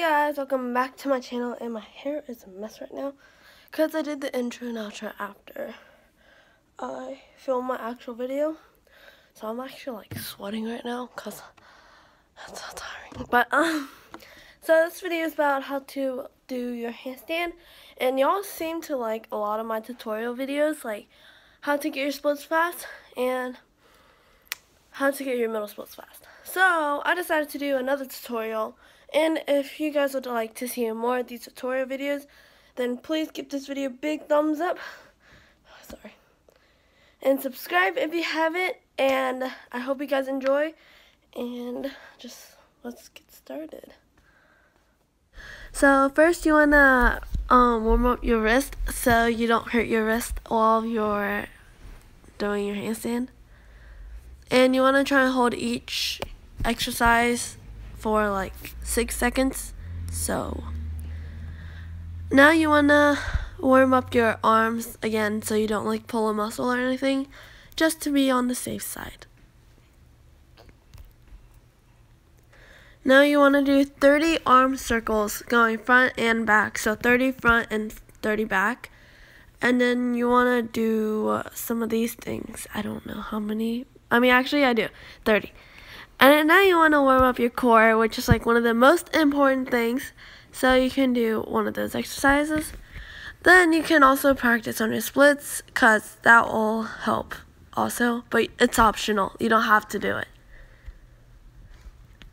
Guys, welcome back to my channel and my hair is a mess right now because I did the intro and outro after I filmed my actual video. So I'm actually like sweating right now because that's so tiring. But um, so this video is about how to do your handstand and y'all seem to like a lot of my tutorial videos like how to get your splits fast and how to get your middle splits fast. So I decided to do another tutorial and if you guys would like to see more of these tutorial videos, then please give this video a big thumbs up. Sorry. And subscribe if you haven't. And I hope you guys enjoy. And just let's get started. So first you want to um, warm up your wrist so you don't hurt your wrist while you're doing your handstand. And you want to try and hold each exercise for like six seconds. So now you want to warm up your arms again so you don't like pull a muscle or anything, just to be on the safe side. Now you want to do 30 arm circles going front and back. So 30 front and 30 back. And then you want to do some of these things. I don't know how many. I mean, actually, I do. 30. And now you want to warm up your core, which is like one of the most important things. So you can do one of those exercises. Then you can also practice on your splits because that will help also. But it's optional. You don't have to do it.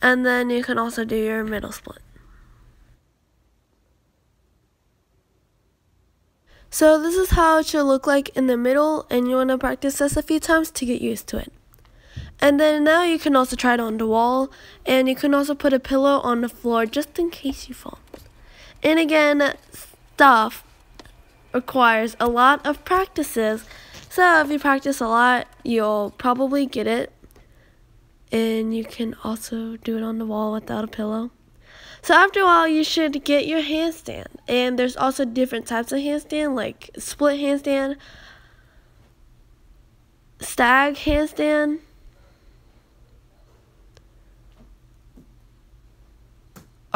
And then you can also do your middle split. So this is how it should look like in the middle and you want to practice this a few times to get used to it. And then now you can also try it on the wall and you can also put a pillow on the floor just in case you fall. And again, stuff requires a lot of practices. So if you practice a lot, you'll probably get it. And you can also do it on the wall without a pillow. So after a while, you should get your handstand. And there's also different types of handstand, like split handstand, stag handstand,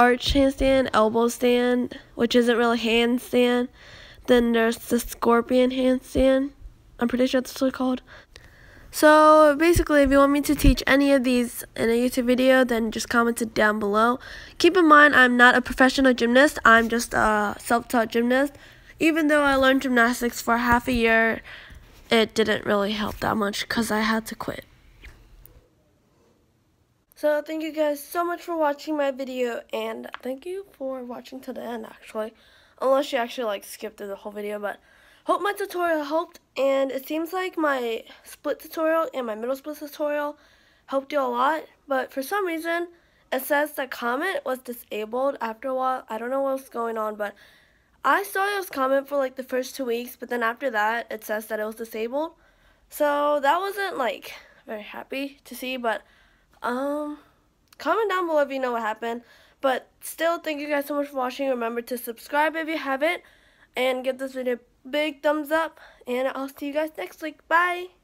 arch handstand, elbow stand, which isn't really handstand. Then there's the scorpion handstand. I'm pretty sure that's what it's called. So basically, if you want me to teach any of these in a YouTube video, then just comment it down below. Keep in mind, I'm not a professional gymnast. I'm just a self-taught gymnast. Even though I learned gymnastics for half a year, it didn't really help that much because I had to quit. So thank you guys so much for watching my video and thank you for watching to the end actually. Unless you actually like skipped through the whole video but hope my tutorial helped and it seems like my split tutorial and my middle split tutorial helped you a lot but for some reason it says the comment was disabled after a while. I don't know what's going on but I saw this comment for like the first two weeks but then after that it says that it was disabled. So that wasn't like very happy to see but um, comment down below if you know what happened. But still, thank you guys so much for watching. Remember to subscribe if you haven't. And give this video a big thumbs up. And I'll see you guys next week. Bye.